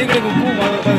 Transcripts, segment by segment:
देखने को खूब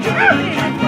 you